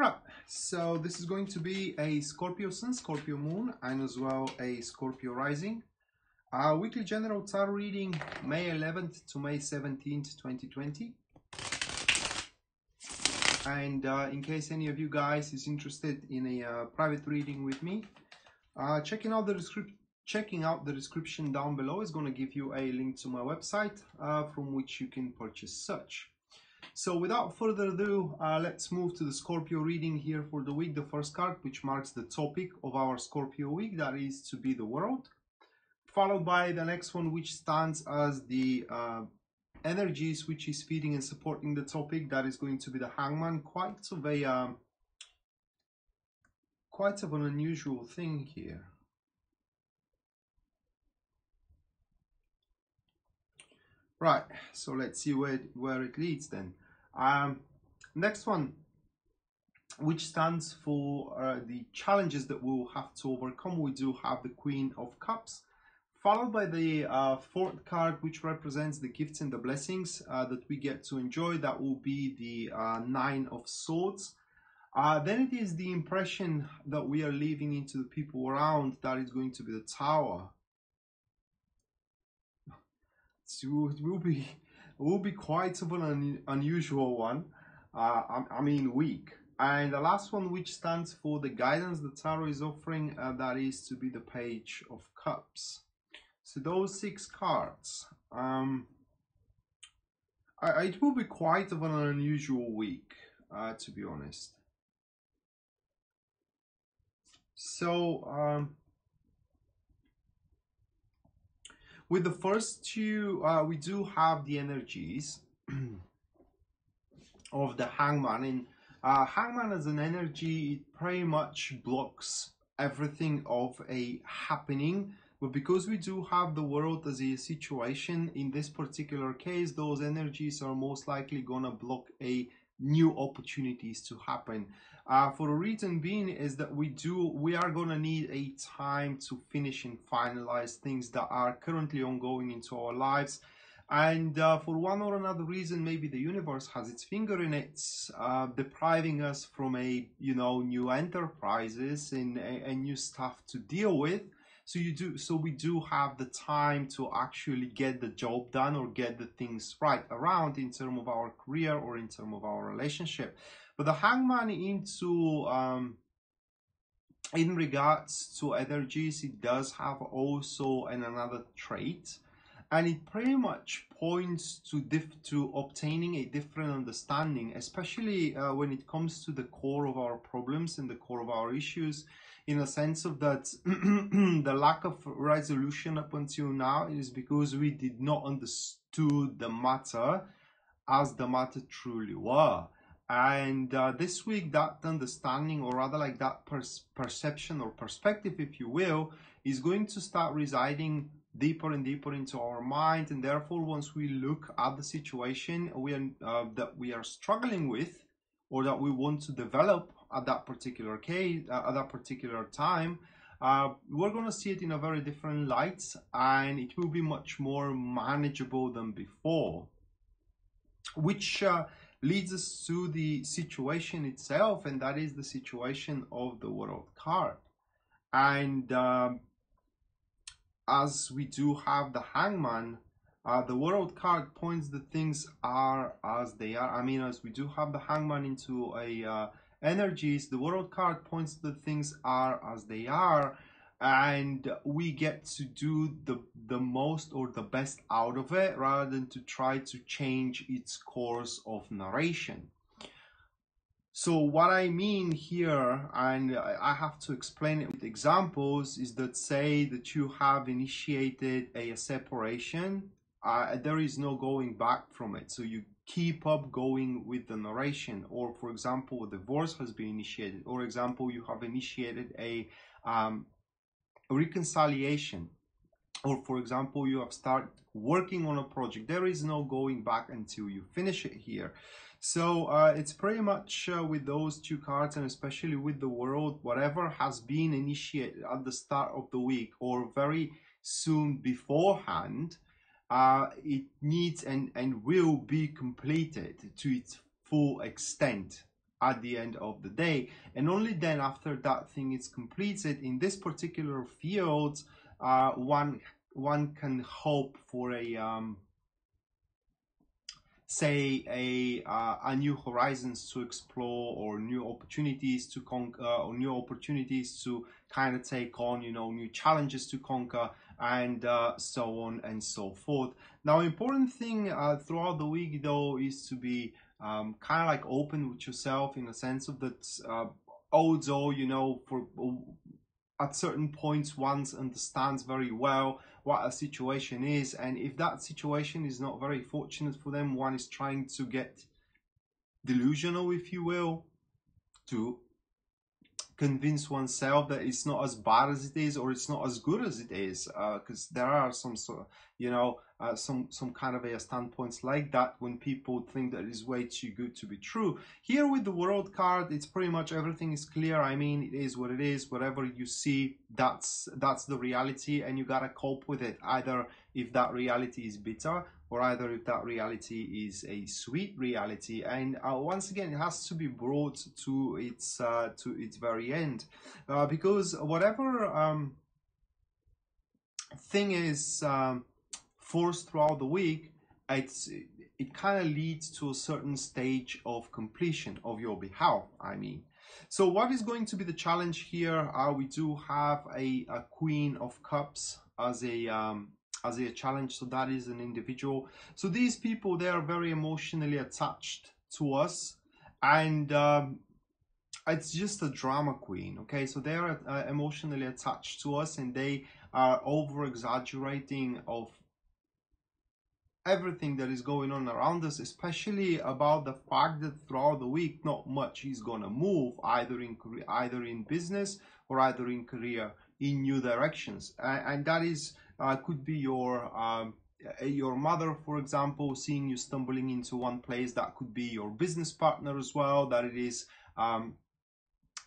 Right, so this is going to be a Scorpio Sun, Scorpio Moon, and as well a Scorpio Rising. Our weekly general tarot reading, May 11th to May 17th, 2020. And uh, in case any of you guys is interested in a uh, private reading with me, uh, checking out the description checking out the description down below is going to give you a link to my website uh, from which you can purchase such. So without further ado, uh, let's move to the Scorpio reading here for the week. The first card, which marks the topic of our Scorpio week, that is to be the world. Followed by the next one, which stands as the uh, energies which is feeding and supporting the topic. That is going to be the hangman. Quite of a um, quite of an unusual thing here. Right, so let's see where, where it leads then. Um, next one, which stands for uh, the challenges that we'll have to overcome. We do have the Queen of Cups, followed by the uh, fourth card, which represents the gifts and the blessings uh, that we get to enjoy. That will be the uh, Nine of Swords. Uh, then it is the impression that we are leaving into the people around. That is going to be the Tower it will be it will be quite of an un unusual one. Uh, I, I, mean week. And the last one, which stands for the guidance the tarot is offering, uh, that is to be the Page of Cups. So those six cards. Um, I, it will be quite of an unusual week, uh, to be honest. So um, With the first two, uh, we do have the energies of the hangman. And uh, hangman as an energy, it pretty much blocks everything of a happening. But because we do have the world as a situation, in this particular case, those energies are most likely gonna block a new opportunities to happen. Uh, for the reason being is that we do we are gonna need a time to finish and finalize things that are currently ongoing into our lives. And uh, for one or another reason, maybe the universe has its finger in it, uh, depriving us from a you know new enterprises and, and new stuff to deal with so you do so we do have the time to actually get the job done or get the things right around in terms of our career or in terms of our relationship but the hangman into um, in regards to energies it does have also an another trait and it pretty much points to diff to obtaining a different understanding especially uh, when it comes to the core of our problems and the core of our issues in a sense of that the lack of resolution up until now is because we did not understood the matter as the matter truly were and uh, this week that understanding or rather like that perception or perspective if you will is going to start residing deeper and deeper into our mind and therefore once we look at the situation we are, uh, that we are struggling with or that we want to develop at that particular case, uh, at that particular time, uh, we're going to see it in a very different light and it will be much more manageable than before. Which uh, leads us to the situation itself, and that is the situation of the world card. And um, as we do have the hangman, uh, the world card points the things are as they are. I mean, as we do have the hangman into a uh, energies, the world card points the things are as they are, and we get to do the the most or the best out of it rather than to try to change its course of narration. So what I mean here, and I have to explain it with examples, is that say that you have initiated a separation, uh, there is no going back from it. So you keep up going with the narration or for example a divorce has been initiated or example you have initiated a, um, a reconciliation. Or for example you have started working on a project. There is no going back until you finish it here. So uh, it's pretty much uh, with those two cards and especially with the world whatever has been initiated at the start of the week or very soon beforehand uh, it needs and, and will be completed to its full extent. At the end of the day. And only then after that thing is completed in this particular field uh, one one can hope for a um, say a uh, a new horizons to explore or new opportunities to conquer or new opportunities to kind of take on you know new challenges to conquer and uh, so on and so forth. Now important thing uh, throughout the week though is to be um, kind of like open with yourself in a sense of that uh, although you know for at certain points one understands very well what a situation is and if that situation is not very fortunate for them one is trying to get delusional if you will to convince oneself that it's not as bad as it is or it's not as good as it is because uh, there are some sort of you know uh, some some kind of a standpoints like that when people think that is way too good to be true. Here with the world card it's pretty much everything is clear. I mean it is what it is. Whatever you see that's that's the reality and you gotta cope with it either if that reality is bitter or either if that reality is a sweet reality and uh, once again it has to be brought to its uh, to its very end. Uh, because whatever um, thing is um, forced throughout the week it's it kind of leads to a certain stage of completion of your behalf i mean. So what is going to be the challenge here? Uh, we do have a, a queen of cups as a um, as a challenge so that is an individual. So these people they are very emotionally attached to us and um, it's just a drama queen okay? So they're uh, emotionally attached to us and they are over exaggerating of everything that is going on around us especially about the fact that throughout the week not much is going to move either in either in business or either in career in new directions. And, that is could be your um, your mother, for example, seeing you stumbling into one place. That could be your business partner as well. That it is um,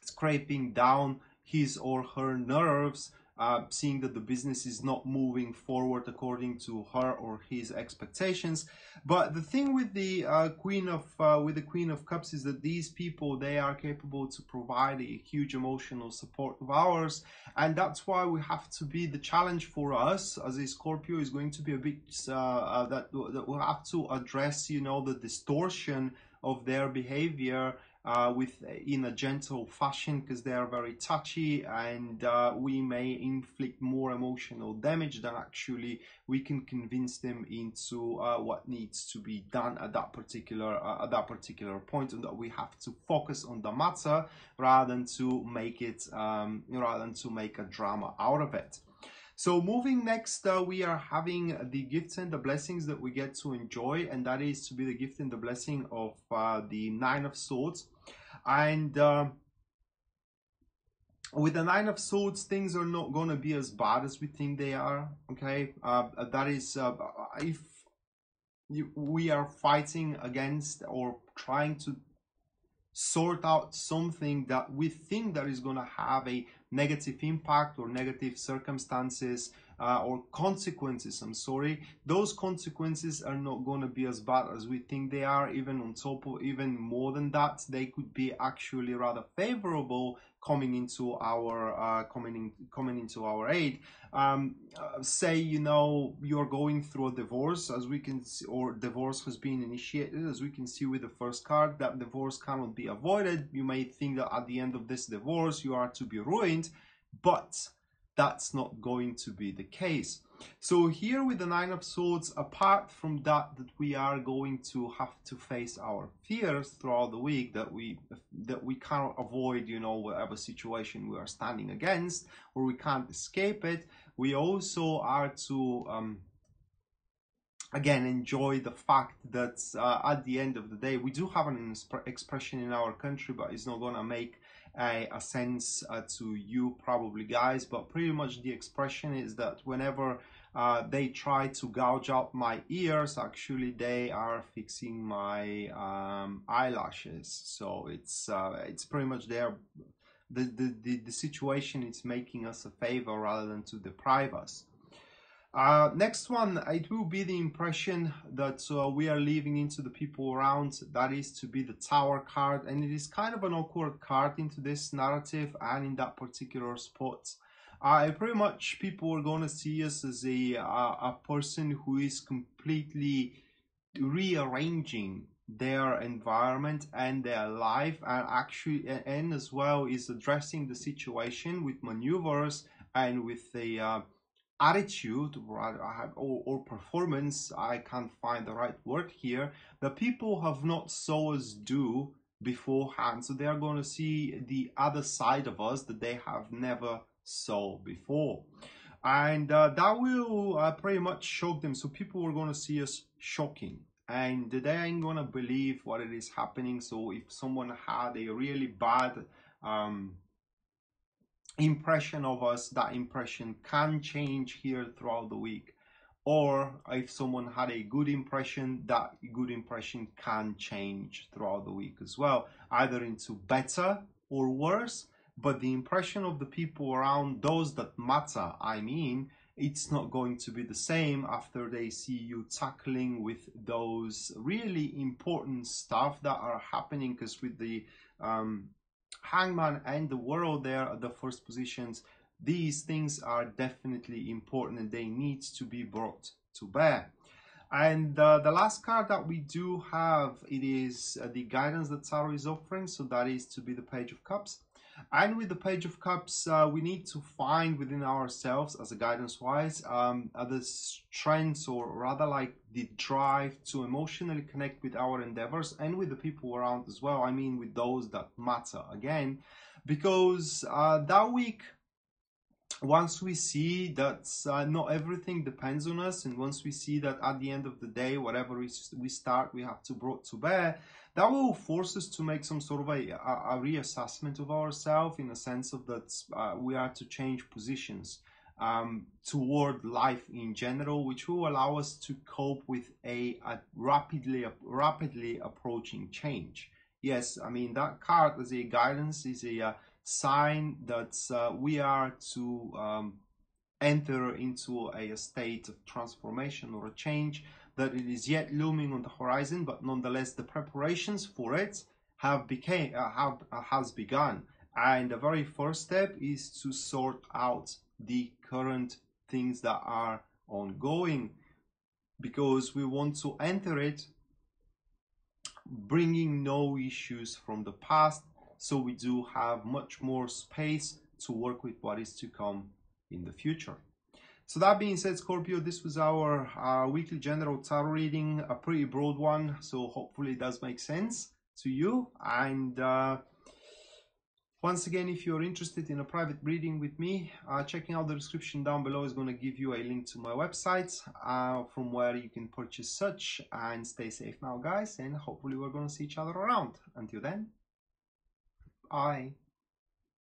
scraping down his or her nerves uh, seeing that the business is not moving forward according to her or his expectations. But the thing with the uh, Queen of uh, with the Queen of Cups is that these people they are capable to provide a huge emotional support of ours, and that's why we have to be the challenge for us as a Scorpio is going to be a bit uh, uh, that that we have to address. You know the distortion of their behavior uh, with in a gentle fashion because they are very touchy and uh, we may inflict more emotional damage than actually we can convince them into uh, what needs to be done at that particular uh, at that particular point and that we have to focus on the matter rather than to make it um, rather than to make a drama out of it. So moving next, uh, we are having the gifts and the blessings that we get to enjoy, and that is to be the gift and the blessing of uh, the Nine of Swords. And uh, with the Nine of Swords, things are not going to be as bad as we think they are. Okay, uh, that is uh, if you, we are fighting against or trying to sort out something that we think that is going to have a negative impact or negative circumstances uh, or consequences i'm sorry those consequences are not going to be as bad as we think they are even on top of even more than that they could be actually rather favorable coming into our uh, coming in, coming into our aid. Um, uh, say you know you're going through a divorce, as we can see, or divorce has been initiated, as we can see with the first card. That divorce cannot be avoided. You may think that at the end of this divorce you are to be ruined, but that's not going to be the case. So here with the Nine of Swords, apart from that, that we are going to have to face our fears throughout the week, that we that we cannot avoid, you know, whatever situation we are standing against, or we can't escape it. We also are to um, again enjoy the fact that uh, at the end of the day, we do have an expression in our country, but it's not gonna make a, a sense uh, to you probably guys but pretty much the expression is that whenever uh, they try to gouge out my ears actually they are fixing my um, eyelashes. So it's uh, it's pretty much there the, the, the, the situation is making us a favor rather than to deprive us Uh, next one, it will be the impression that uh, we are leaving into the people around. That is to be the Tower card, and it is kind of an awkward card into this narrative and in that particular spot. Uh, pretty much people are going to see us as a, a person who is completely rearranging their environment and their life and actually and as well is addressing the situation with maneuvers and with the uh, attitude or, or, performance i can't find the right word here. The people have not saw us do beforehand so they are going to see the other side of us that they have never saw before. And uh, that will uh, pretty much shock them so people are going to see us shocking. And they ain't gonna believe what it is happening so if someone had a really bad um, impression of us that impression can change here throughout the week. Or if someone had a good impression that good impression can change throughout the week as well either into better or worse. But the impression of the people around those that matter i mean it's not going to be the same after they see you tackling with those really important stuff that are happening. Because with the um, hangman and the world there at the first positions. These things are definitely important and they need to be brought to bear. And uh, the last card that we do have it is uh, the guidance that Tarot is offering. So that is to be the page of cups and with the Page of Cups, uh, we need to find within ourselves, as a guidance wise, um, the strengths or rather like the drive to emotionally connect with our endeavors and with the people around as well. I mean, with those that matter again, because uh, that week, once we see that uh, not everything depends on us, and once we see that at the end of the day, whatever we, we start, we have to brought to bear, that will force us to make some sort of a, a, a reassessment of ourselves in a sense of that uh, we are to change positions um, toward life in general, which will allow us to cope with a, a rapidly rapidly approaching change. Yes, I mean that card as a guidance is a, a sign that uh, we are to um, enter into a, a state of transformation or a change that it is yet looming on the horizon, but nonetheless the preparations for it have became uh, have uh, has begun. And the very first step is to sort out the current things that are ongoing because we want to enter it bringing no issues from the past so we do have much more space to work with what is to come in the future. So that being said, Scorpio, this was our uh, weekly general tarot reading, a pretty broad one. So hopefully it does make sense to you. And uh, once again, if you're interested in a private reading with me, uh, checking out the description down below is going to give you a link to my website uh, from where you can purchase such. And stay safe now, guys. And hopefully we're going to see each other around. Until then, bye.